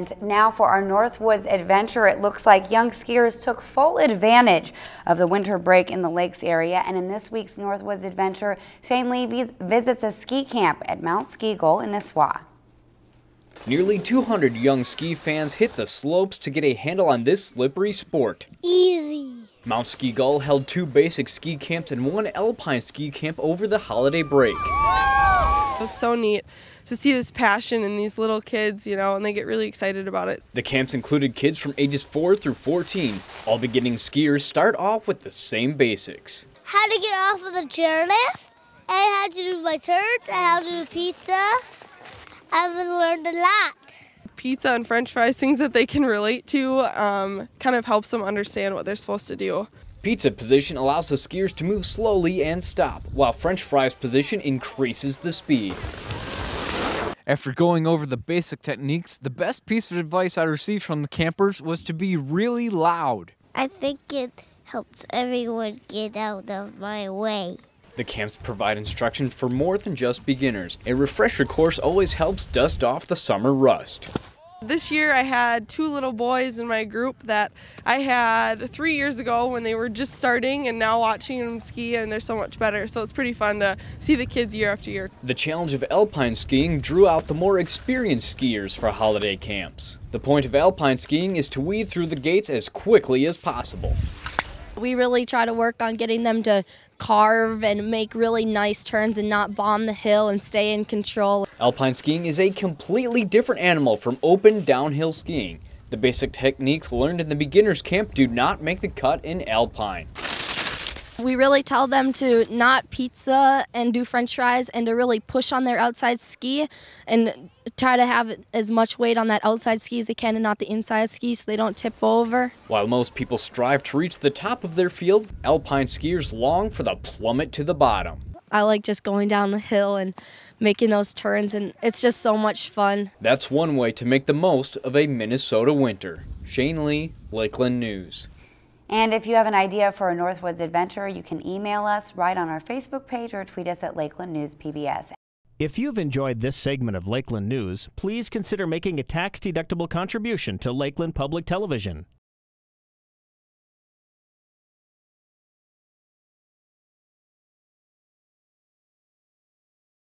And now for our Northwoods adventure, it looks like young skiers took full advantage of the winter break in the lakes area. And in this week's Northwoods adventure, Shane Levy visits a ski camp at Mount Ski-Gull in Nisswa. Nearly 200 young ski fans hit the slopes to get a handle on this slippery sport. Easy. Mount Ski-Gull held two basic ski camps and one alpine ski camp over the holiday break. That's so neat to see this passion in these little kids, you know, and they get really excited about it. The camps included kids from ages 4 through 14. All beginning skiers start off with the same basics. How to get off of the chairlift, and how to do my turns, and how to do pizza. I've learned a lot. Pizza and french fries, things that they can relate to, um, kind of helps them understand what they're supposed to do. Pizza position allows the skiers to move slowly and stop, while french fries position increases the speed. After going over the basic techniques, the best piece of advice I received from the campers was to be really loud. I think it helps everyone get out of my way. The camps provide instruction for more than just beginners. A refresher course always helps dust off the summer rust. This year I had two little boys in my group that I had three years ago when they were just starting and now watching them ski and they're so much better. So it's pretty fun to see the kids year after year. The challenge of alpine skiing drew out the more experienced skiers for holiday camps. The point of alpine skiing is to weave through the gates as quickly as possible. We really try to work on getting them to carve and make really nice turns and not bomb the hill and stay in control. Alpine skiing is a completely different animal from open downhill skiing. The basic techniques learned in the beginner's camp do not make the cut in alpine. We really tell them to not pizza and do french fries and to really push on their outside ski and try to have as much weight on that outside ski as they can and not the inside ski so they don't tip over. While most people strive to reach the top of their field, alpine skiers long for the plummet to the bottom. I like just going down the hill and making those turns and it's just so much fun. That's one way to make the most of a Minnesota winter. Shane Lee, Lakeland News. And if you have an idea for a Northwoods adventure, you can email us right on our Facebook page or tweet us at Lakeland News PBS. If you've enjoyed this segment of Lakeland News, please consider making a tax-deductible contribution to Lakeland Public Television.